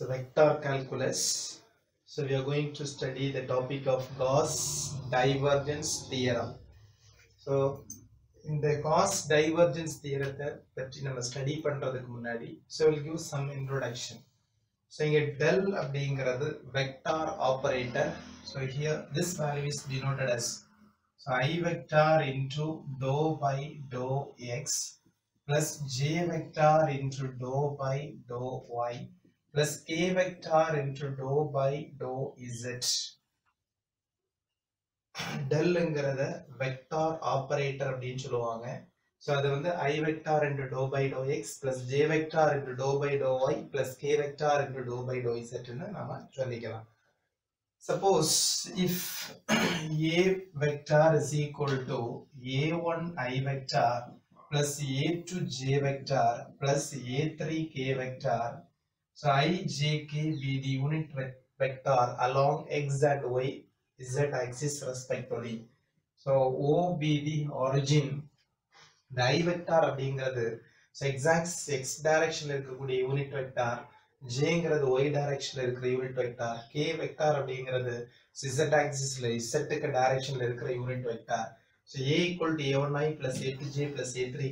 So vector calculus. So we are going to study the topic of Gauss divergence theorem. So இந்த Gauss divergence தியரத்தை பற்றி நம்ம study பண்றதுக்கு முன்னாடி so will give some introduction so இங்கே del அப்படிங்கிறது vector operator so here this value is denoted as so i vector into dou by dou x plus j vector into dou by dou y plus k vector into dou by dou z. டெல்லுங்கிறத vector operator அப்படின்னு சொல்லுவாங்க. So அது வந்து i vector into dou by dou x plus j vector into dou by dou y plus k vector into dou by dou இசட்னு நம்ம சொல்லிக்கலாம். Suppose if a vector is equal to a one i vector plus a two j vector plus a three k vector so i j k be the unit vector along x and y z axis respectively. So O be the origin. The i vector அப்படிங்கிறது so exact x டைரக்ஷன்ல இருக்கக்கூடிய unit vector ஜேங்கிறது y டைரக்ஷன்ல இருக்கிற unit vector k vector அப்படிங்கிறது z ஆக்சிஸ்ல இசட்டுக்கு டைரக்ஷன்ல இருக்கிற unit vector so a equal to a one i plus a two j plus a three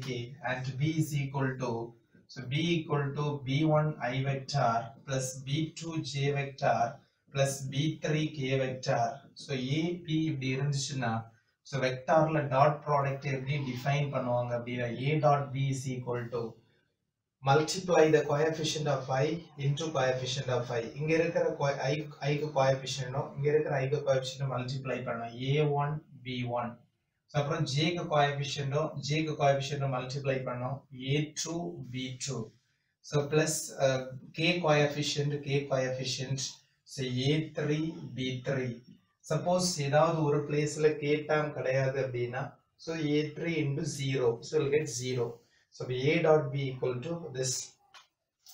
k and b is equal to so b equal to b one i vector plus b two j vector plus b three k vector so a b இப்படி இருந்துச்சுன்னா so வெக்டாரில் dot product எப்படி define பண்ணுவாங்க அப்படின்னா a dot b is equal to multiply the coefficient of i into coefficient of i இங்க இருக்கிற ஐ ஐக்கு கோஎஃபிஷியன்டும் இங்கே இருக்கிற ஐக்கு கோஎஃபிஷியன்டும் மல்டிப்ளை பண்ணோம் ஏ ஒன் பி ஒன் அப்புறம் ஜேக்கு கோஎஃபிஷியன்டும் ஜேக்கு கோஎஃபிஷியன்டும் மல்டிப்ளை பண்ணோம். A two b two so plus k coefficient k coefficient so a three b three suppose ஏதாவது ஒரு பிளேஸ்ல கே டேம் கிடையாது அப்படின்னா so a three into zero so will get zero so a dot b equal to this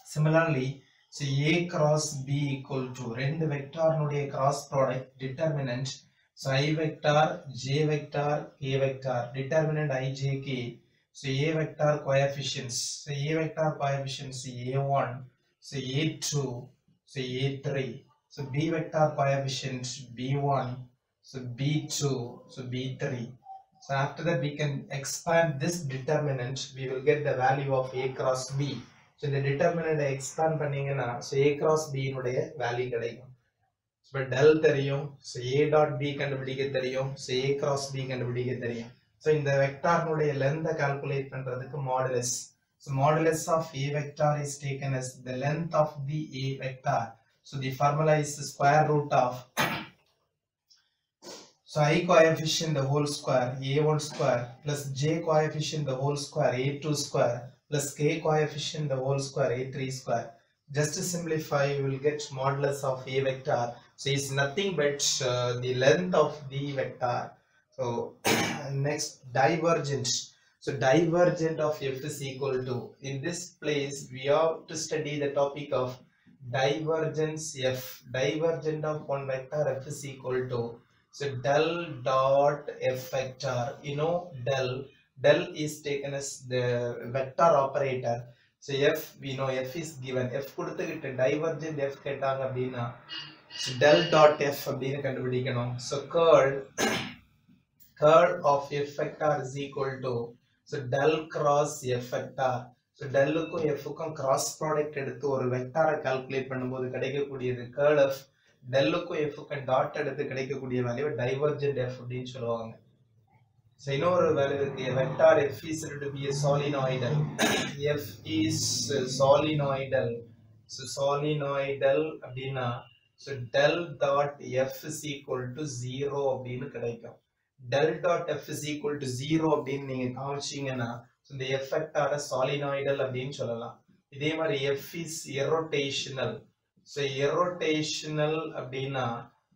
similarly so a cross b equal to ரெண்டு வெக்டார்னுடைய cross product determinant So i vector, j vector, k vector, determinant i, j, k. So a vector coefficients. So a vector coefficients a1, so a2, so a3. So B vector coefficient B1, so B2, so B3. So after that we can expand this determinant, we will get the value of A cross B. So the determinant expand பண்ணீங்கன்னா so A cross B னுடைய value கிடைக்கும். So del தெரியும், so A dot B கண்டுபிடிக்க தெரியும், so A cross B கண்டுபிடிக்க தெரியும். So இந்த வெக்டார்னுடைய length calculate பண்றதுக்கு modulus. So modulus of A vector is taken as the length of the A vector. So the formula is the square root of so i coefficient the whole square a1 square plus j coefficient the whole square a2 square plus k coefficient the whole square a3 square. Just to simplify, you will get modulus of a vector. So it's nothing but uh, the length of the vector. So next divergent. So divergent of f is equal to. In this place, we have to study the topic of divergence f divergent of one vector f is equal to so del dot f vector you know del del is taken as the vector operator so f we know f is given f கொடுத்துக்கிட்டு divergent f கேட்டாங்க அப்படின்னா del dot F அப்படின்னு கண்டுபிடிக்கணும். So curl curl of f vector is equal to so del cross so டெல்லுக்கும் எஃப்க்கும் cross product எடுத்து ஒரு வெக்டாரை calculate பண்ணும்போது கிடைக்கக்கூடியது கேர்ள் எஃப் டெல்லுக்கும் எஃப்க்கும் டாட் எடுத்து கிடைக்கக்கூடிய வேல்யூ டைவர்ஜென்ட் எஃப் அப்படின்னு சொல்லுவாங்க. ஸோ இன்னொரு வேல்யூ இருக்கு. Vector f is to be solenoidal f is solenoidal so solenoidal அப்படின்னா so del dot f is equal to zero அப்படின்னு கிடைக்கும். Del dot f is equal to zero அப்படின்னு நீங்க காமிச்சீங்கன்னா இந்த எஃபெக்டார சாலினாய்டல் அப்படின்னு சொல்லலாம். இதே மாதிரி f is irrotational so irrotational அப்படின்னா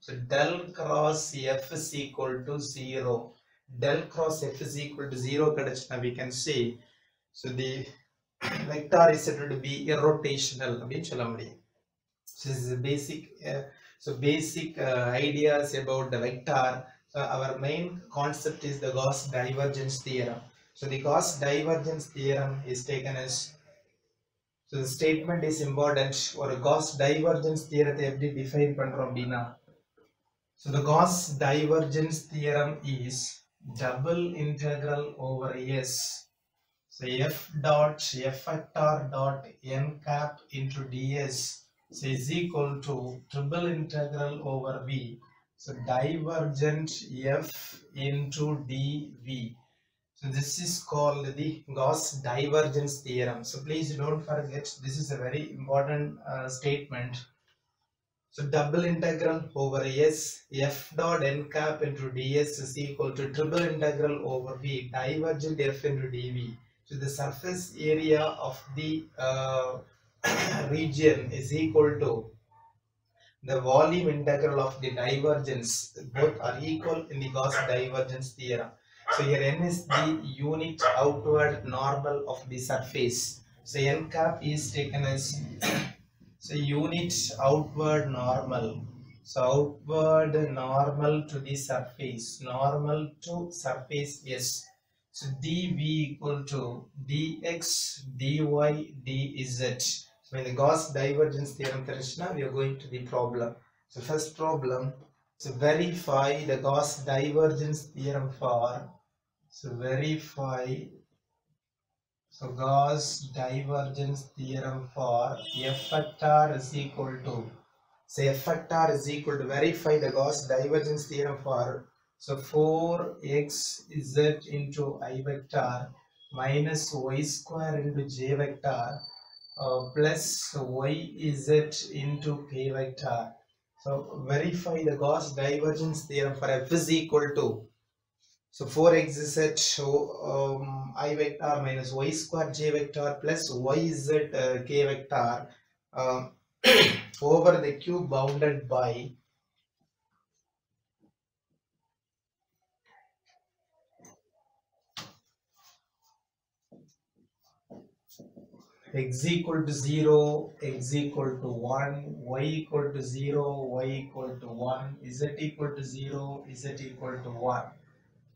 so del cross f is equal to zero del cross f is equal to zero கிடைச்சுன்னா we can say so the vector is to be irrotational அப்படின்னு சொல்ல முடியும். so is basic so basic ideas about the vector so our main concept is the Gauss divergence theorem So the Gauss divergence theorem is taken as so the statement is important ஒரு cos divergence தியரத்தை எப்படி define பண்றோம் அப்படின்னா so the Gauss divergence theorem is double integral over s so f dot f vector dot n cap into ds so is equal to triple integral over v. So divergent f into dv so this is called the Gauss divergence theorem. So please don't forget this is a very important uh, statement. So double integral over s f dot n cap into ds is equal to triple integral over v divergent f into dv. So the surface area of the uh, region is equal to the volume integral of the divergence. Both are equal in the Gauss divergence theorem. So here n is the unit outward normal of the surface. So n cap is taken as so unit outward normal so outward normal to the surface normal to surface yes so dv equal to dx dy dz so in the gauss divergence theorem Krishna, we are going to the problem. So first problem so verify the gauss divergence theorem for so verify so Gauss divergence theorem for F vector is equal to say F vector is equal to verify the Gauss divergence theorem for so 4x z into i vector minus y square into j vector uh, plus y z into k vector. So verify the Gauss divergence theorem for f is equal to so 4x z so um, i vector minus y square j vector plus y z uh, k vector um, over the cube bounded by x equal to 0 x equal to 1 y equal to 0 y equal to 1 z equal to 0 z equal to 1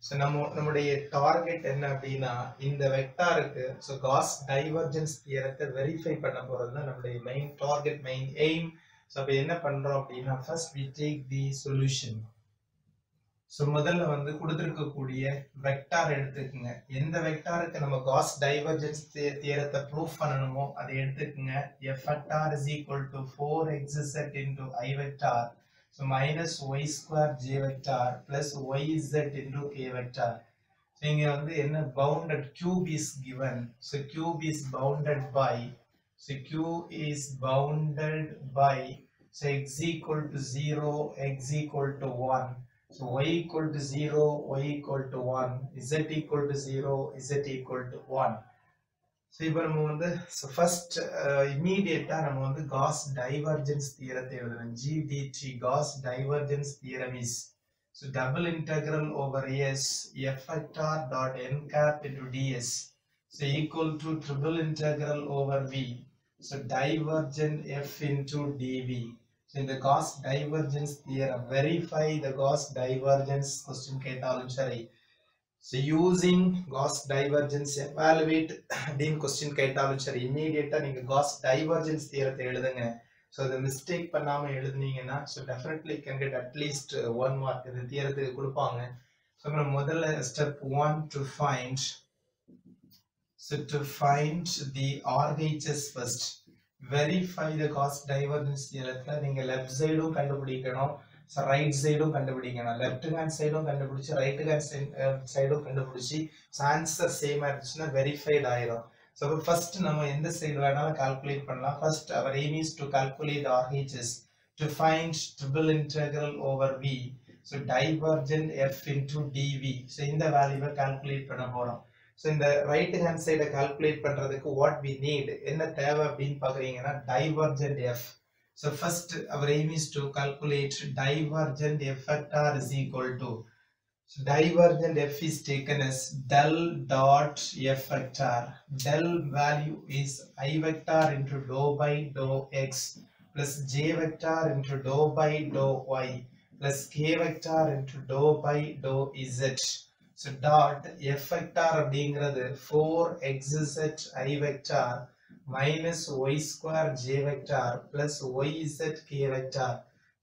so நம்ம நம்முடைய target என்ன அப்படின்னா இந்த வெக்டாருக்கு so Gauss divergence தியரத்தை verify பண்ண போகிறது தான் நம்முடைய main target main aim so அப்போ என்ன பண்ணுறோம் அப்படின்னா first we take the solution so முதல்ல வந்து கொடுத்துருக்கக்கூடிய வெக்டார் எடுத்துக்குங்க. எந்த வெக்டாருக்கு நம்ம காஸ் டைவர்ஜென்ஸ் தேரத்தை ப்ரூஃப் பண்ணணுமோ அதை எடுத்துக்குங்க. F vector is equal to four x z into i vector so minus y square j vector plus y z into k vector so இங்கே வந்து என்ன bounded cube is given so cube is bounded by so q is bounded by so x equal to zero x equal to one So y equal to 0, y equal to 1. z equal to 0, z equal to 1. So இப்போ நம்ம வந்து so first இம்மீடியட்டாக நம்ம வந்து cos divergence தியரத்தை எழுதணும் GDT Gauss divergence theorem is so double integral over s f vector dot n cap into ds so equal to triple integral over v so divergent f into dv so இந்த Gauss divergence theorem verify the Gauss divergence question கேட்டாலும் சரி. So using Gauss divergence evaluate அப்படின்னு question கேட்டாலும் சரி. இம்மீடியட்டாக நீங்கள் cos divergence தியரத்தை எழுதுங்க. ஸோ அதை மிஸ்டேக் பண்ணாமல் எழுதுனீங்கன்னா so definitely can get at least one mark இந்த தியரத்துக்கு கொடுப்பாங்க. ஸோ நம்ம முதல்ல step one to find so to find the RHS first verify the Gauss divergence தியரத்தில் நீங்கள் லெஃப்ட் சைடும் கண்டுபிடிக்கணும். ஸோ ரைட் சைடும் கண்டுபிடிக்கணும். லெஃப்ட் ஹேண்ட் சைடும் கண்டுபிடிச்சி ரைட் ஹேண்ட் சைடும் கண்டுபிடிச்சி ஆன்சர் சேமாக இருந்துச்சுன்னா வெரிஃபைட் ஆயிரும். ஸோ இப்போ ஃபர்ஸ்ட் நம்ம எந்த சைடு வேணாலும் கால்குலேட் பண்ணலாம். First our aim is to calculate RHS to find triple integral over v so divergent f into dv so இந்த வேல்யூவை கால்குலேட் பண்ண போகிறோம் ஸோ இந்த ரைட் ஹேண்ட் சைடை கால்குலேட் பண்ணுறதுக்கு வாட் வி நீட் என்ன தேவை அப்படின்னு பார்க்குறீங்கன்னா divergent F So first our aim is to calculate divergent F vector is equal to so divergent F is taken as del dot F vector. Del value is I vector into dou by dou x plus J vector into dou by dou y plus K vector into dou by dou z. So dot F vector அப்படிங்கிறது 4 xz i vector minus y square j vector plus y z k vector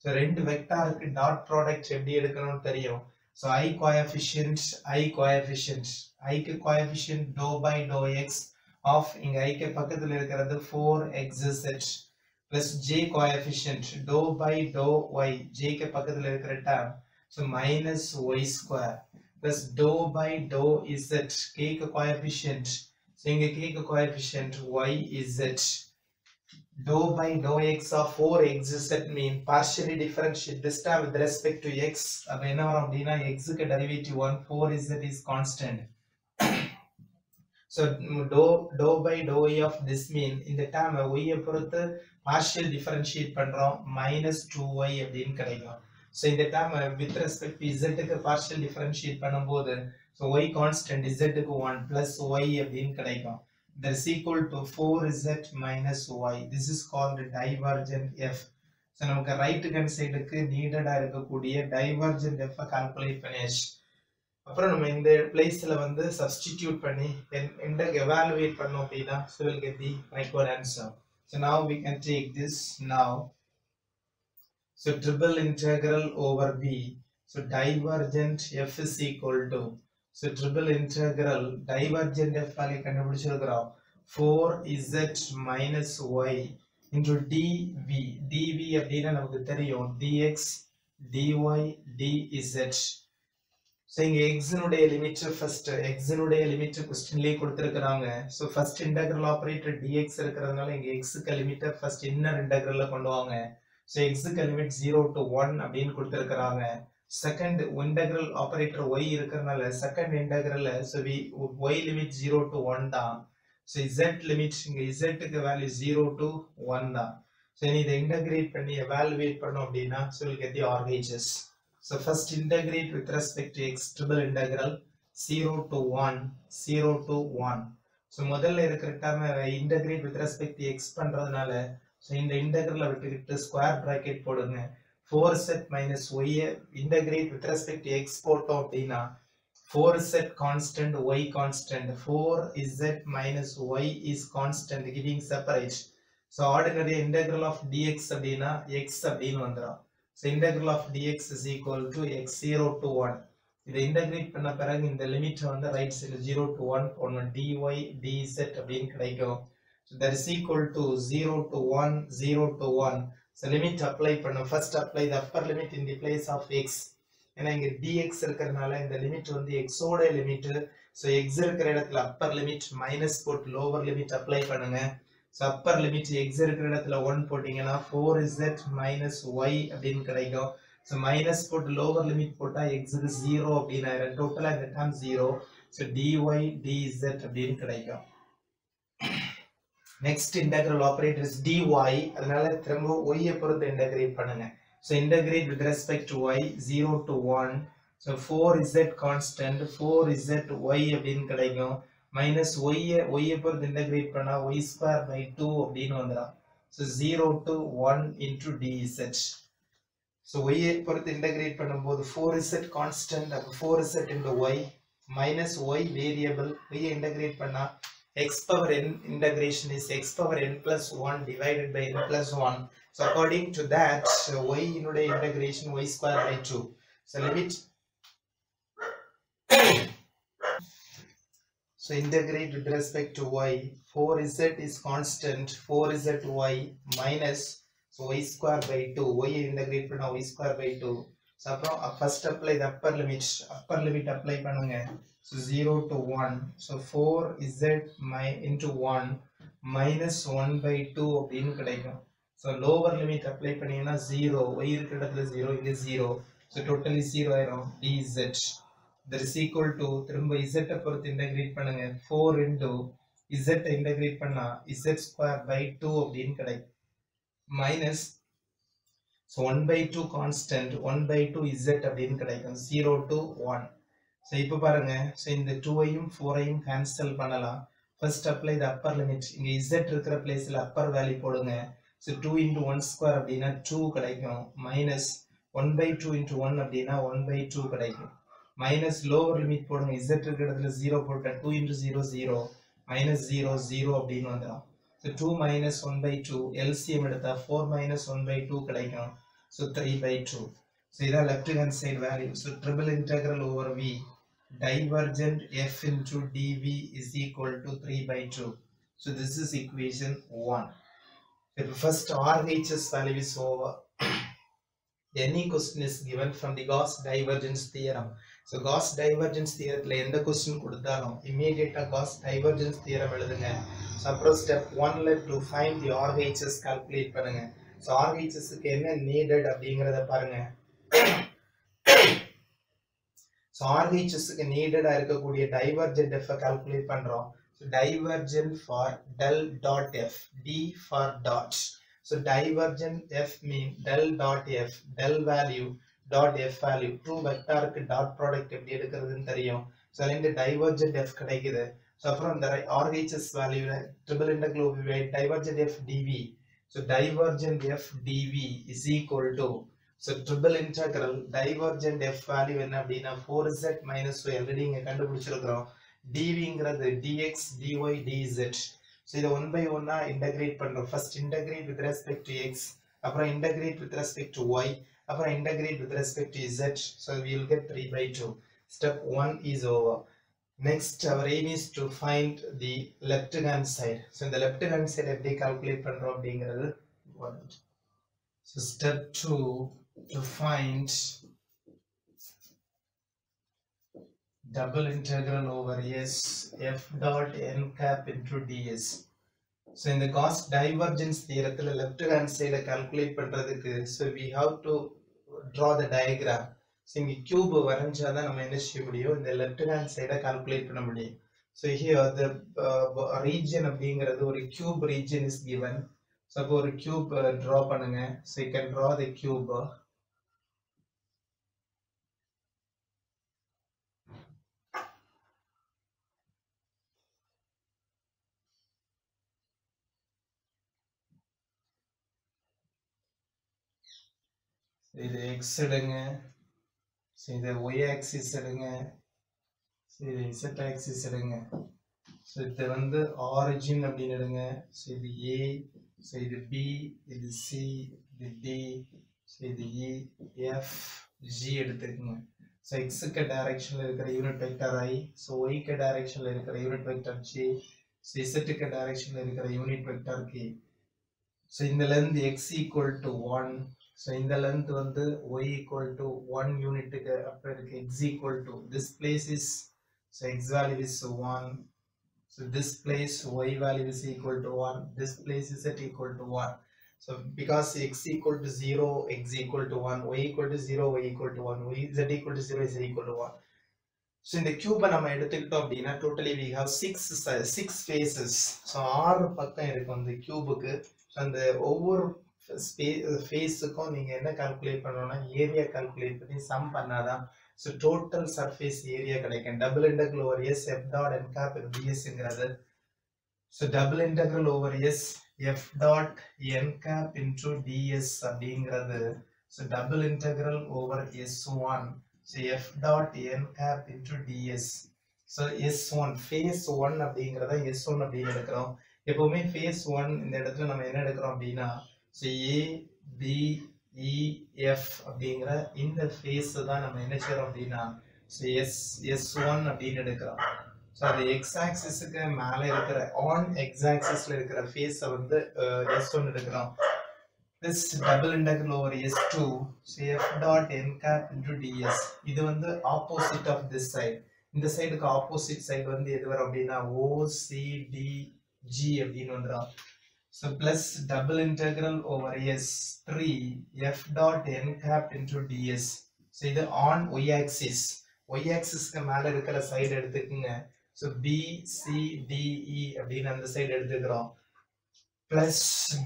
so ரெண்டு வெக்டாருக்கு dot product எப்படி எடுக்கணும்னு தெரியும்? So i coefficient i coefficient ஐக்கு coefficient dou by dou x of இங்கே ஐக்கு பக்கத்தில் இருக்கிறது four x z plus j coefficient dou by dou y ஜேக்கு பக்கத்தில் இருக்கிற term so minus y square plus dou by dou Z cake coefficient so இங்க கேக்கு coefficient Y Z dou by dou x of 4x z mean partially differentiate this time with respect to x அப்ப என்ன வரும் அப்படின்னா x க்கு derivative 1 4z is constant so dou dou by dou y of this mean இந்த term y ஐ பொறுத்து partial differentiate பண்றோம் minus 2y அப்படின்னு கிடைக்கும் ஸோ இந்த டேம் வித் ரெஸ்பெக்ட் இசட்டுக்கு பார்ஷியல் டிஃபரன்ஷியேட் பண்ணும்போது ஸோ ஒய் கான்ஸ்டன்ட் இசட்டுக்கு ஒன் பிளஸ் ஒய் அப்படின்னு கிடைக்கும் that is equal to 4z minus y. This is called divergent f. So நமக்கு ரைட் ஹேண்ட் சைடுக்கு நீடடாக இருக்கக்கூடிய டைவர்ஜென்ட் எஃப்பை கால்குலேட் பண்ணியாச்சு அப்புறம் நம்ம இந்த பிளேஸில் வந்து சப்ஸ்டிடியூட் பண்ணி என் எந்த எவாலுவேட் பண்ணோம் அப்படின்னா so will get the answer so now we can take this now So triple integral over b. So divergent f is equal to so triple integral divergent f value கண்டுபிடிச்சிருக்கிறோம். 4z minus y into dv dv அப்படின்னா நமக்கு தெரியும். Dx dy dz so இங்க எக்ஸினுடைய limit first எக்ஸினுடைய limit கொஸ்டின்லேயே கொடுத்துருக்குறாங்க. So first integral operator dx இருக்கிறதுனால இங்க எக்ஸுக்கு லிமிட்டை ஃபர்ஸ்ட் இன்னர் இன்டெக்ரல்ல கொண்டு வாங்க. ஸோ எக்ஸுக்கு லிமிட் ஜீரோ டு ஒன் அப்படின்னு கொடுத்துருக்குறாங்க. செகண்ட் இன்டெக்ரல் ஆபரேட்டர் ஒய் இருக்கிறதுனால second இன்டெக்ரல்ல so we y limit zero to one தான். ஸோ இசட் லிமிட் இங்க z value zero to one தான். ஸோ நீ இதை இன்டகிரேட் பண்ணி எவாலுவேட் பண்ணோம் அப்படின்னா so will get the ஆர்கேஜஸ் so first integrate with respect to x triple integral zero to one zero to one so முதல்ல இருக்கிற term integrate with respect x பண்ணுறதுனால so இந்த இன்டெக்ரலை விட்டுக்கிட்டு ஸ்கொயர் ப்ராக்கெட் போடுங்க. ஃபோர் செட் மைனஸ் ஒய்யை integrate with respect X போட்டோம் அப்படின்னா four z constant y constant four z minus y is constant giving separate so ordinary integral of dx அப்படின்னா X அப்படின்னு வந்துடும் so integral of dx is equal to x zero to one இதை integrate பண்ண பிறகு இந்த லிமிட்டை வந்து right சைடில் ஜீரோ டு ஒன் போடணும். டிஒய் டிசெட் அப்படின்னு கிடைக்கும். So that is equal to zero to one zero to one so limit apply பண்ணும். First apply the upper limit in the place of x ஏன்னா இங்க dx இருக்கிறதுனால இந்த லிமிட் வந்து எக்ஸோட லிமிட் ஸோ எக்ஸ் இருக்கிற இடத்துல அப்பர் லிமிட் மைனஸ் போட்டு லோவர் லிமிட் அப்ளை பண்ணுங்க. ஸோ அப்பர் லிமிட் எக்ஸ் இருக்கிற இடத்துல ஒன் போட்டிங்கன்னா ஃபோர் இசட் மைனஸ் ஒய் அப்படின்னு கிடைக்கும். ஸோ மைனஸ் போட்டு லோவர் லிமிட் போட்டால் எக்ஸுக்கு ஜீரோ அப்படின்னு டோட்டலாக இந்த term zero so dy dz அப்படின்னு கிடைக்கும். Next integral operator is dy. அதனால திரும்ப y ஐ பொறுத்து இன்டகிரேட் பண்ணுங்க. So integrate with respect to y 0 to 1 so 4z constant 4z y அப்படின்னு கிடைக்கும். Minus y ஐ y ஐ பொறுத்து இன்டகிரேட் பண்ணா y square by 2 அப்படின்னு வந்துடும் so 0 to 1 into dz. So y ஐ பொறுத்து இன்டகிரேட் பண்ணும்போது 4z constant அப்ப 4z into y. Minus y variable y ஐ இன்டகிரேட் பண்ணா x power n integration is x power n plus 1 divided by n plus 1 So according to that, uh, y இனுடைய integration y square by 2. So limit. so integrate with respect to y. 4z is constant. 4z y minus so y square by 2. y integrate பண்ணா y square by 2. So அப்புறம் first apply the upper limit. upper limit apply பண்ணுங்க. So 0 to 1. So 4z my into 1 minus 1 by 2 அப்படின்னு கிடைக்கும். So lower limit apply பண்ணீங்கன்னா zero y இருக்கிற இடத்துல zero இங்கே zero so totally zero ஆயிரும். Dz that is equal to திரும்ப இசட்டை பொறுத்து இன்டகிரேட் பண்ணுங்க. ஃபோர் இன்டூ இசட்டை இன்டகிரேட் பண்ணா இசட் ஸ்கொயர் பை டூ அப்படின்னு கிடைக்கும். Minus so one by two constant one by two z அப்படின்னு கிடைக்கும். ஜீரோ டு ஒன் ஸோ இப்போ பாருங்கள் ஸோ இந்த டூவையும் ஃபோரையும் கேன்சல் பண்ணலாம். First apply the upper limit இங்கே இசட் இருக்கிற பிளேஸில் அப்பர் வேல்யூ போடுங்க. So two into one square அப்படின்னா டூ கிடைக்கும். Minus one by two into one அப்படின்னா ஒன் பை டூ கிடைக்கும். மைனஸ் லோவர் லிமிட் போடுங்க. இசட் இருக்கிற இடத்துல ஜீரோ போட்டா two into zero zero minus zero zero அப்படின்னு வந்துடும் so two minus one by two LCM எடுத்தால் four minus one by two கிடைக்கும். So three by two so இதான் left hand side value so triple integral over v divergent f into dv is equal to 3 by 2. So this is equation 1. If first RHS value is over, any question is given from the Gauss divergence theorem. So Gauss divergence theorem எந்த question கொடுத்தாலும் immediate Gauss divergence theorem எழுதுங்க. So அப்புறம் step 1ல to find the RHS calculate பண்ணுங்க. So RHS க்கு என்ன needed அப்படிங்கறத பாருங்க. ஸோ ஆர்ஹெச்எஸ்க்கு நீடடாக இருக்கக்கூடிய டைவர்ஜென்ட் எஃப் கால்குலேட் பண்ணுறோம் so divergent for del dot f d for dot so divergent f mean del dot f del value dot f value two வெக்டாருக்கு dot product எப்படி எடுக்கிறதுன்னு தெரியும். ஸோ அதுலேருந்து டைவர்ஜென்ட் எஃப் கிடைக்குது. So அப்புறம் இந்த RHS வேல்யூவில் triple integral divergent f dv so divergent f dv is equal to so triple integral divergent f value என்ன அப்படின்னா four z minus y already இங்கே கண்டுபிடிச்சிருக்கிறோம். டிவிங்கிறது டிஎக்ஸ் டிஒய் டிஇசட் ஸோ இதை ஒன் பை ஒன்னா இன்டகிரேட் பண்ணுறோம் first integrate with respect to x அப்புறம் integrate with respect to y அப்புறம் integrate with respect to z so will get three by two step one is over next our aim is to find the left hand side so இந்த left hand side எப்படி calculate பண்ணுறோம் அப்படிங்கிறது so step two to find double integral over s f dot n cap into ds so in the Gauss divergence தியரத்துல left hand side calculate பண்றதுக்கு so we have to draw the diagram so இங்க cube வரைஞ்சாதான் நம்ம என்ன செய்ய முடியும் இந்த left hand side calculate பண்ண முடியும் so here the uh, region அப்படிங்கிறது ஒரு cube region is given so அப்போ ஒரு கியூப் draw பண்ணுங்க so you can draw the cube Uh, இது எக்ஸ் எடுங்க. சரி இது ஒய் ஆக்சிஸ் எடுங்க. சரி இது இசட் ஆக்சிஸ் எடுங்க. ஸோ இது வந்து ஆரிஜின் அப்படின்னு எடுங்க. ஸோ இது ஏ ஸோ இது பி இது சி இது டி ஸோ இது இ எஃப் ஜி எடுத்துக்கோங்க. ஸோ எக்ஸுக்கு டைரக்ஷனில் இருக்கிற யூனிட் வெக்டர் ஐ ஸோ ஒய்க்கு டைரக்ஷனில் இருக்கிற யூனிட் வெக்டர் ஜி ஸோ இசட்டுக்கு டைரக்ஷனில் இருக்கிற யூனிட் வெக்டர் கே ஸோ இதுலேருந்து x equal to one so இந்த லென்த் வந்து ஒய் ஈக்குவல் டு ஒன் யூனிட்டுக்கு அப்புறம் இருக்கு x equal to this place is so x value is one so this place y value is equal to one this place is z equal to one so because x equal to zero x equal to one y equal to zero Y equal to one Y z equal to zero is equal to one so இந்த கியூபை நம்ம எடுத்துக்கிட்டோம் அப்படின்னா totally we have six six faces so ஆறு பக்கம் இருக்கும் அந்த கியூபுக்கு அந்த ஒவ்வொரு ஃபேஸுக்கும் நீங்கள் என்ன கால்குலேட் பண்ணணும்னா ஏரியா கால்குலேட் பண்ணி சம் பண்ணாதான் ஸோ டோட்டல் சர்ஃபேஸ் ஏரியா கிடைக்கும். Double integral over s f dot n cap டிஎஸ்ங்கிறது so double integral over s f dot n cap into ds அப்படிங்கிறது. So double integral over s one so f dot n cap into ds so s one face one அப்படிங்கிறத S one அப்படின்னு எடுக்கிறோம். எப்பவுமே phase one இந்த இடத்துல நம்ம என்ன எடுக்கிறோம் அப்படின்னா ஸோ ஏ பி அப்படிங்கிற இந்த ஃபேஸ் தான் நம்ம என்ன செய்யறோம் அப்படின்னா ஸோ எஸ் எஸ் ஒன் அப்படின்னு எடுக்கிறோம். ஸோ அது எக்ஸ் ஆக்சிஸுக்கு மேலே இருக்கிற ஆன் எக்ஸ் ஆக்சிஸ்ல இருக்கிற ஃபேஸை வந்து எஸ் ஒன் எடுக்கிறோம். This double integral over s2 so f dot n cap into ds இது வந்து ஆப்போசிட் ஆஃப் திஸ் சைட் இந்த சைடுக்கு ஆப்போசிட் சைடு வந்து எது வரும் அப்படின்னா ஓசிடிஜி அப்படின்னு வந்துடும் so plus double integral over s three f dot n cap into ds so இது ஆன் ஒய் ஆக்சிஸ் ஒய் ஆக்சிஸ்க்கு மேல இருக்கிற சைடு எடுத்துக்கோங்க. ஸோ பிசிடிஇ e அப்படின்னு அந்த சைடு எடுத்துக்கிறோம். Plus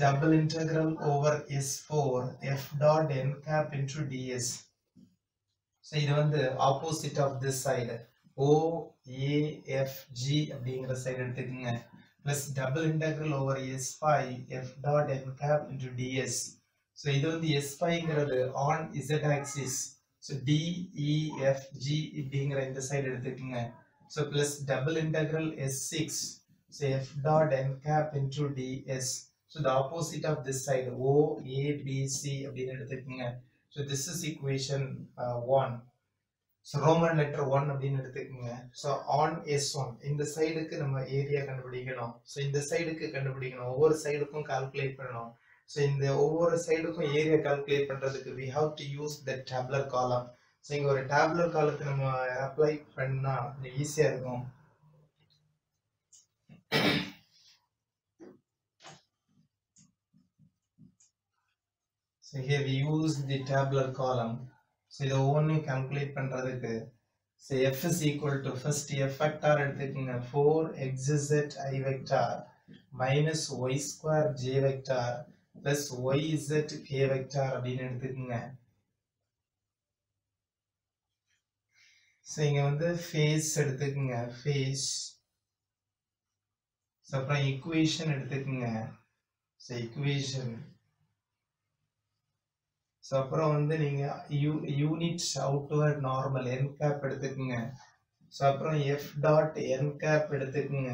double integral over s four f dot n cap into ds so இது வந்து opposite of A, side G அப்படிங்கிற சைடு எடுத்துக்குங்க. plus double integral over S five F dot N cap into DS so இது வந்து S ஃபைவ்ங்கிறது on Z axis so DEFG இப்படிங்கிற இந்த side எடுத்துக்கோங்க so plus double integral S six so f dot n cap into ds so the opposite of this side o a b c அப்படின்னு எடுத்துக்கோங்க so this is equation uh, 1 so Roman letter one அப்படின்னு எடுத்துக்கோங்க. So on S one இந்த சைடுக்கு நம்ம area கண்டுபிடிக்கணும். So இந்த சைடுக்கு கண்டுபிடிக்கணும். ஒவ்வொரு சைடுக்கும் கால்குலேட் பண்ணணும். ஸோ இந்த ஒவ்வொரு சைடுக்கும் ஏரியா கால்குலேட் பண்ணுறதுக்கு we have to use the tabular column so இங்கே ஒரு டேப்லர் காலத்தை நம்ம அப்ளை பண்ணால் ஈஸியாக இருக்கும். So here we use the tabular column. So இதை ஒவ்வொன்றையும் கால்குலேட் பண்ணுறதுக்கு so f is equal to first f vector எடுத்துக்கோங்க. Four x z i vector minus y square j vector plus y z k vector அப்படின்னு எடுத்துக்கோங்க. So இங்கே வந்து face எடுத்துக்கோங்க. Face so அப்புறம் இக்குவேஷன் எடுத்துக்கோங்க. ஸோ இக்குவேஷன் ஸோ அப்புறம் வந்து நீங்கள் you unit outward normal n cap எடுத்துக்கோங்க. ஸோ அப்புறம் எஃப் டாட் என் கேப் எடுத்துக்கோங்க.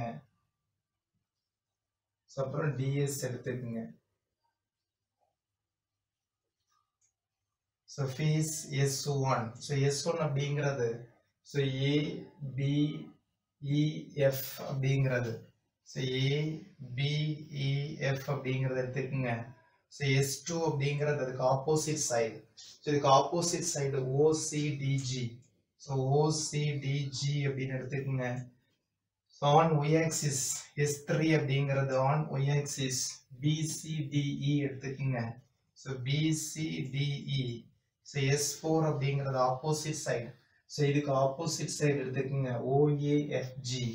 ஸோ அப்புறம் டிஎஸ் எடுத்துக்கோங்க. So face s one so s one அப்படிங்கிறது ஸோ ஏ பி இஎஃப் அப்படிங்கிறது. ஸோ ஏ பிஇஎஃப் அப்படிங்கிறத எடுத்துக்கோங்க. ஸோ எஸ் டூ அப்படிங்கிறது அதுக்கு ஆப்போசிட் சைடு ஸோ இதுக்கு opposite side OCDG so OCDG அப்படின்னு எடுத்துக்கோங்க. So on y axis s three அப்படிங்கிறது ஆன் ஒய்ஆக்சிஸ் பிசிடிஇ எடுத்துக்கோங்க. So BCDE so s four அப்படிங்கிறது ஆப்போசிட் சைடு ஸோ இதுக்கு ஆப்போசிட் சைடு எடுத்துக்கோங்க. ஓஏஎஃப்ஜி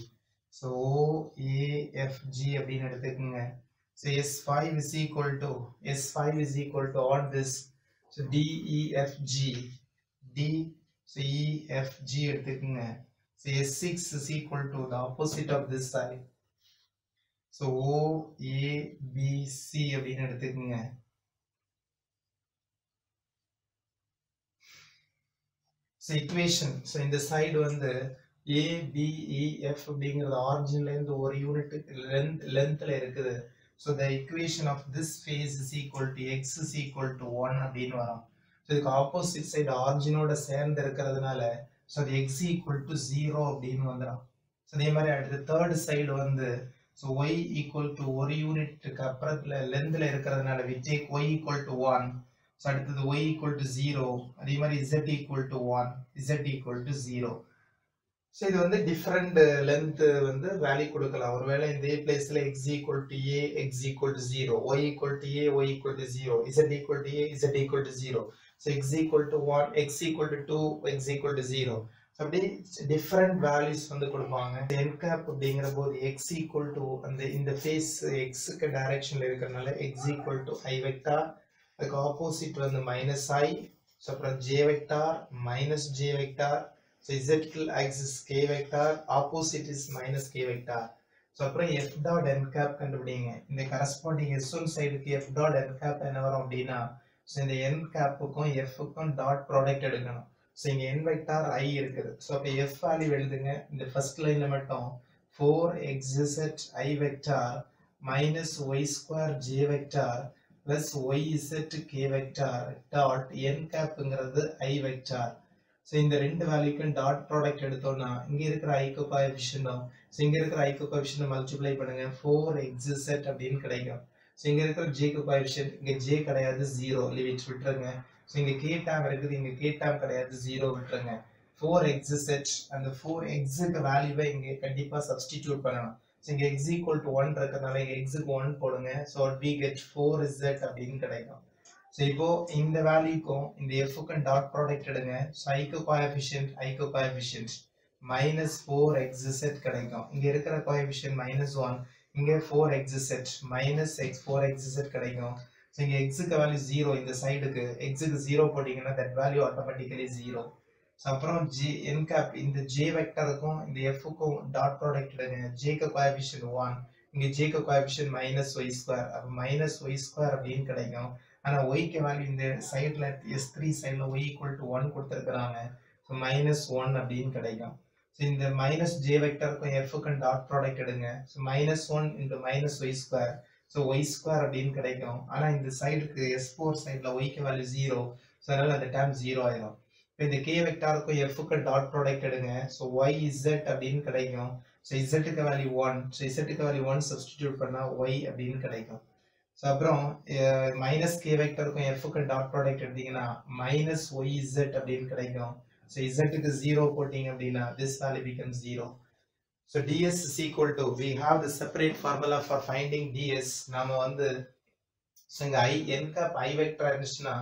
ஸோ ஓஏஎஃப்ஜி அப்படின்னு எடுத்துக்கோங்க. So S5 is equal to S5 is equal to all this. So D E F G D so E F G எடுத்துக்கோங்க. So S6 is equal to the opposite of this side. So O A B C அப்படின்னு எடுத்துக்கோங்க. So equation so இந்த side வந்து A B E F அப்படிங்கிறது ஆரிஜின்ல இருந்து ஒரு unit length லென்த்ல இருக்குது so the equation of this face is equal to x is equal to 1 அப்படின்னு வரும். ஸோ இதுக்கு ஆப்போசிட் சைடு ஆர்ஜினோட சேர்ந்து இருக்கிறதுனால ஸோ அது எக்ஸ் ஈக்குவல் டு ஜீரோ அப்படின்னு வந்துடும் ஸோ அதே மாதிரி அடுத்து தேர்ட் சைடு வந்து ஸோ ஒய் ஈக்குவல் டு ஒரு யூனிட்டுக்கு அப்புறத்துல லென்த்தில் இருக்கிறதுனால we y equal to one so அடுத்தது ஒய் ஈக்குவல் டு ஜீரோ அதே மாதிரி z equal to one z equal to zero so இது வந்து டிஃப்ரெண்ட் லென்த் வந்து வேல்யூ கொடுக்கலாம் ஒருவேளை இந்த ஏ பிளேஸ்ல x equal to a x equal to zero y equal to a y equal to zero z equal to a z equal to zero so x equal to one x equal to two x equal to zero அப்படி different values வந்து கொடுப்பாங்க என் gap அப்படிங்கிற போது X equal to அந்த இந்த face எக்ஸுக்கு டைரக்ஷன்ல இருக்கிறதுனால x equal to i vector அதுக்கு ஆப்போசிட் வந்து மைனஸ் ஐ ஸோ அப்புறம் j vector minus j vector so இசட்டிக்கல் axis k vector opposite is minus k vector so அப்புறம் எஃப் டாட் என் கேப் கண்டுபிடிங்க. இந்த கரஸ்பாண்டிங் எஸ் ஒன் சைடுக்கு எஃப் டாட் என் cap என்ன வரும் அப்படின்னா ஸோ இந்த என் கேப்புக்கும் எஃப்புக்கும் டாட் ப்ராடக்ட் எடுக்கணும். ஸோ இங்கே என் வெக்டார் ஐ இருக்குது. ஸோ அப்போ எஃப் வேல்யூ எழுதுங்க. இந்த ஃபர்ஸ்ட் லைனில் மட்டும் four x z i vector minus y square j vector plus y z k vector dot n கேப்புங்கிறது I vector so இந்த ரெண்டு வேல்யூக்கும் டாட் ப்ராடக்ட் எடுத்தோம்னா இங்கே இருக்கிற ஐகோ கோஎஃபிஷியன் தான் ஸோ இங்கே இருக்கிற ஐக்கோ கோஎஃபிஷியன் மல்டிப்ளை பண்ணுங்க. ஃபோர் செட் அப்படின்னு கிடைக்கும். ஸோ இங்கே இருக்கிற ஜேக்கு கோஎஃபிஷியன் இங்கே ஜே கிடையாது ஜீரோ லிமிட் விட்டுருங்க. ஸோ இங்கே கே டேம் இருக்குது இங்கே கே டேம் கிடையாது ஜீரோ விட்டுருங்க. ஃபோர் செட் அந்த ஃபோர் எக்ஸுக்கு வேல்யூவை இங்கே கண்டிப்பாக சப்ஸ்டிடியூட் பண்ணணும். ஸோ இங்கே எக்ஸ் ஈக்குவல் டு ஒன் இருக்கிறதுனால இங்கே எக்ஸுக்கு ஒன் போடுங்க. So we get four z அப்படின்னு கிடைக்கும். ஸோ இப்போ இந்த வேல்யூக்கும் இந்த எஃப்க்கும் டாட் ப்ராடக்ட் எடுங்க. ஸோ ஐக்கு கோஎஃபிஷியன்ட் ஐக்கு coefficient minus four x z கிடைக்கும். இங்க இருக்கிற கோஎஃபிஷியன்ட் மைனஸ் ஒன் இங்க four x z minus x four x z கிடைக்கும். ஸோ இங்க எக்ஸுக்கு வேல்யூ ஜீரோ இந்த சைடுக்கு எக்ஸுக்கு ஜீரோ போட்டீங்கன்னா that value automatically zero so அப்புறம் ஜே என் இந்த ஜே வெக்டருக்கும் இந்த எஃப்க்கும் டாட் ப்ராடக்ட் எடுங்க. ஜேக்கு கோஎஃபிஷியன்ட் ஒன் இங்க ஜேக்கு கோஎஃபிஷியன்ட் மைனஸ் ஒய் ஸ்கொயர் அப்போ மைனஸ் ஒய் ஸ்கொயர் அப்படின்னு கிடைக்கும். ஆனால் ஒய்க்கு வேல்யூ இந்த சைடில் எஸ் த்ரீ சைடில் ஒய் ஈக்குவல் டு ஒன் கொடுத்துருக்குறாங்க. ஸோ மைனஸ் ஒன் அப்படின்னு கிடைக்கும். ஸோ இந்த மைனஸ் ஜே வெக்டருக்கும் எஃப்க்கும் டாட் ப்ராடக்ட் எடுங்க. So minus one into minus y square so y square அப்படின்னு கிடைக்கும். ஆனால் இந்த சைடுக்கு எஸ் ஃபோர் சைடில் ஒய்க்கு வேல்யூ ஜீரோ ஸோ அதனால் அந்த டேம் ஜீரோ ஆயிடும் இப்போ இந்த கே வெக்டாருக்கும் எஃப்க்கும் டாட் ப்ராடக்ட் எடுங்க. ஸோ ஒய் இசட் அப்படின்னு கிடைக்கும். ஸோ இசட்டுக்கு வேல்யூ ஒன் ஸோ இசட்டுக்கு வேல்யூ ஒன் சப்ஸ்டிடியூட் பண்ணால் ஒய் அப்படின்னு கிடைக்கும். ஸோ அப்புறம் மைனஸ் கே வெக்டருக்கும் எஃப்க்கும் டாட் ப்ராடக்ட் எடுத்தீங்கன்னா மைனஸ் ஒய் இசட் அப்படின்னு கிடைக்கும். ஸோ இசட்டுக்கு ஜீரோ போட்டிங்க அப்படின்னா this value become zero so d s is equal to we have the separate formula for finding ds. நாம வந்து ஸோ இங்கே i n cap i vector இருந்துச்சுன்னா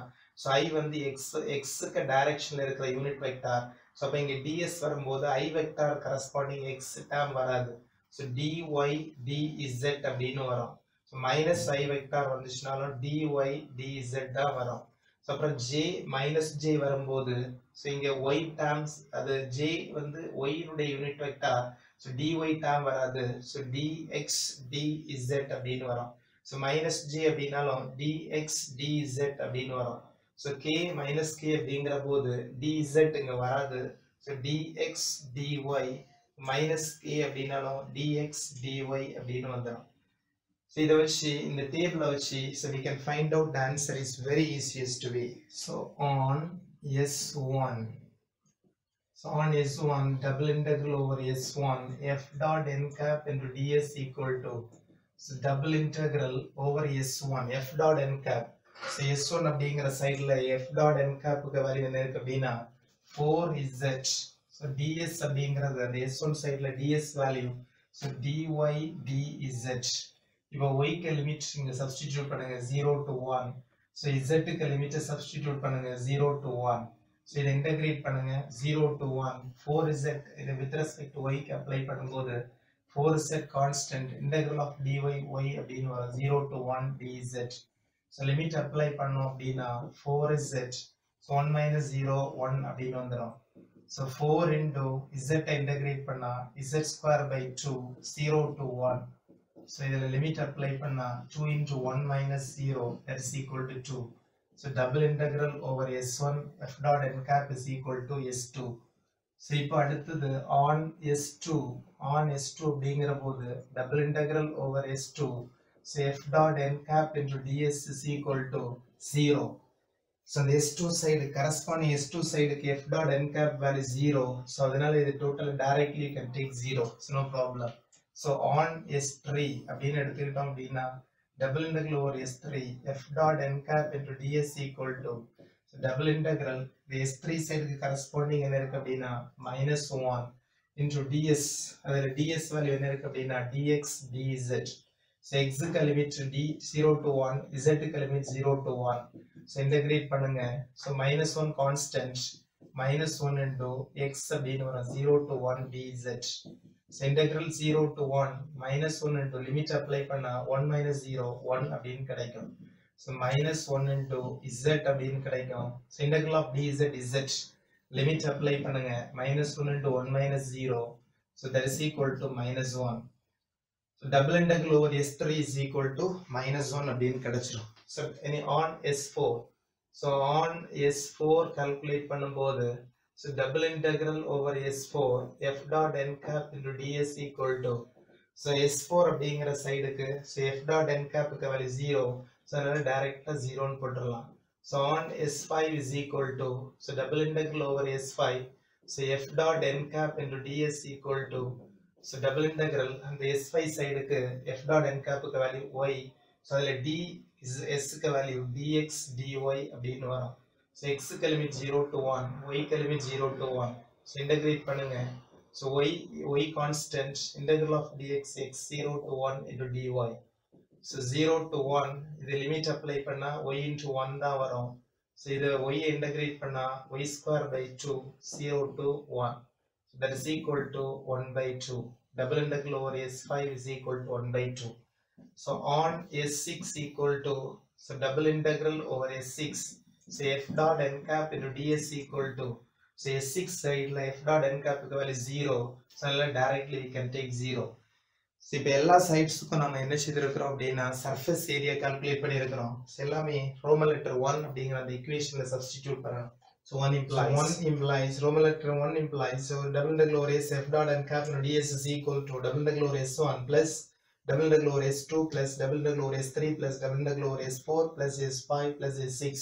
ஸோ ஐ வந்து எக்ஸ் எக்ஸுக்கு டைரக்ஷனில் இருக்கிற யூனிட் வெக்டார் ஸோ அப்போ இங்கே டிஎஸ் வரும்போது i vector corresponding x term வராது. So d y d z அப்படின்னு வரும். மைனஸ் ஐ வெக்டார் வந்துச்சுனாலும் டிஒய் டிஇசெட் தான் வரும். ஸோ அப்புறம் ஜே மைனஸ் ஜே வரும்போது ஸோ இங்கே ஒய் டேம்ஸ் அது ஜே வந்து ஒய்னுடைய unit vector so d y term வராது. So d x d z அப்படின்னு வரும். ஸோ மைனஸ் ஜே அப்படின்னாலும் டிஎக்ஸ் டிஇசெட் அப்படின்னு வரும். ஸோ கே மைனஸ் கே அப்படிங்கிற போது டிஇசெட் இங்கே வராது. So d x d y minus k அப்படின்னாலும் டிஎக்ஸ் டிஒய் அப்படின்னு வந்துடும் ஸோ இதை வச்சு இந்த டேபிளை வச்சு so we can find out the answer is very easiest way so on S one So on S1, double integral over S1, f dot n cap into ds equal to so double integral over S1, f dot n cap. So S1 அப்படிங்கிற சைடில் f dot n capக்கு value என்ன இருக்கு அப்படின்னா 4z. So ds அப்படிங்கிறது அந்த S1 சைடில் ds value So dy dz. இப்போ ஒய்க்கு லிமிட் இங்கே சப்ஸ்டிடியூட் பண்ணுங்க 0 to 1. ஸோ zக்கு லிமிட்டை சப்ஸ்டிடியூட் பண்ணுங்க 0 to 1. ஸோ இதை இன்டகிரேட் பண்ணுங்க zero to one four z இதை வித் ரெஸ்பெக்ட் ஒய்க்கு அப்ளை பண்ணும்போது four z constant integral of d y y அப்படின்னு வரும். Zero to one d z so limit apply பண்ணோம் அப்படின்னா four z so one minus zero one அப்படின்னு வந்துடும் so four into இசட்டை இன்டகிரேட் பண்ணா z square by two zero to one so இதில் limit apply பண்ணா two into one minus zero that is equal to two So double integral over S1 f dot n cap is equal to S2. So இப்போ அடுத்தது on S2 on S2 அப்படிங்கிற போது double integral over S2 so f dot n cap into ds is equal to 0. So the S2 side corresponding S2 side f dot n cap value 0. So அதனால இது total directly you can take 0. So no problem. So on S3 அப்படின்னு எடுத்துக்கிட்டோம் அப்படின்னா double integral over S3 f dot n cap into ds equal to so double integral the S3 side corresponding என்ன இருக்கு அப்படின்னா minus 1 into ds அதில் ds value என்ன இருக்கு அப்படின்னா dx dz so x க்கு லிமிட் d 0 to 1 z க்கு limit 0 to 1 so integrate பண்ணுங்க so minus 1 constant minus 1 into x அப்படின்னு வரும் 0 to 1 dz So integral 0 to 1 minus 1 into limit apply பண்ணா 1 minus 0 1 அப்படின்னு கிடைக்கும் so minus 1 into z அப்படின்னு கிடைக்கும் so integral of dz z limit apply பண்ணுங்க minus 1 into 1 minus 0 so that is equal to minus 1 so double integral over s3 is equal to minus 1 அப்படின்னு கிடைச்சிரும் so any on s4 so on s4 calculate பண்ணும்போது So double integral over S4 f dot n cap into ds equal to so S4 அப்படிங்கிற சைடுக்கு so f dot n capக்கு value 0 so அதனால டைரக்டா 0 னு போட்டுறலாம் so on S5 is equal to so double integral over S5 so f dot n cap into ds equal to so double integral அந்த S5 சைடுக்கு f dot n capக்கு value y so அதுல d is s க்கு value dx dy அப்படின்னு வரும் so எக்ஸுக்கு limit zero to one ஒய்க்கு limit zero to one so integrate பண்ணுங்க so y y constant integral of d x x zero to one into d y so zero to one இது limit apply பண்ணால் y into one தான் வரும் so இதை y integrate பண்ணால் y square by two zero to one that one by to double by over S five over s5 is one by 1 so on S six s6 equal so double double over S six so f dot n cap into ds equal to so s6 side ல f dot n cap க்கு value 0 so அதனால directly we can take 0 so இப்போ எல்லா சைட்ஸுக்கும் நம்ம என்ன செய்திருக்கிறோம் அப்படின்னா சர்ஃபேஸ் ஏரியா கால்குலேட் பண்ணியிருக்கிறோம் so எல்லாமே ரோமன் லெட்டர் ஒன் அப்படிங்கிற அந்த இக்குவேஷனில் சப்ஸ்டிடியூட் பண்ணணும் So one implies. So one implies. Roman letter one implies. So double integral over s f dot n cap and ds is equal to double the glorious one plus double the glorious two plus double the glorious three plus double the glorious four plus s five plus s six.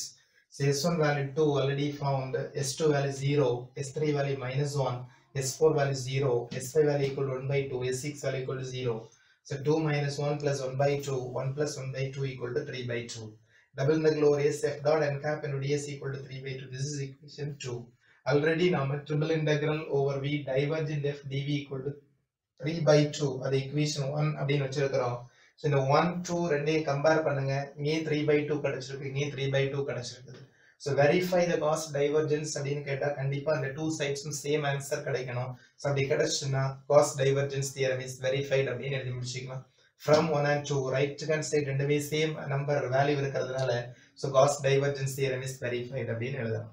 So s1 value 2 already found, s2 value 0, s3 value minus 1, s4 value 0, s5 value equal to 1 by 2, s6 value equal to 0. So 2 minus 1 plus 1 by 2, 1 plus 1 by 2 equal to 3 by 2. Double the glorious f dot n cap and ds equal to 3 by 2. This is equation 2. Already now triple integral over v divergent f dv equal to 3 by 2 அது equation 1 அப்படின்னு வச்சிருக்கிறோம் so இந்த one two ரெண்டையும் compare பண்ணுங்க இங்கேயும் three by two கிடைச்சிருக்கு இங்கேயும் three by two கிடைச்சிருக்குது so verify the Gauss divergence அப்படின்னு கேட்டால் கண்டிப்பாக அந்த டூ சைட்ஸும் சேம் ஆன்சர் கிடைக்கணும். ஸோ அப்படி கிடைச்சுன்னா Gauss divergence theorem is verified அப்படின்னு எழுதி முடிச்சுக்கலாம். From one and two right hand side ரெண்டுமே சேம் நம்பர் வேல்யூ இருக்கிறதுனால so Gauss divergence theorem is verified அப்படின்னு எழுதலாம்.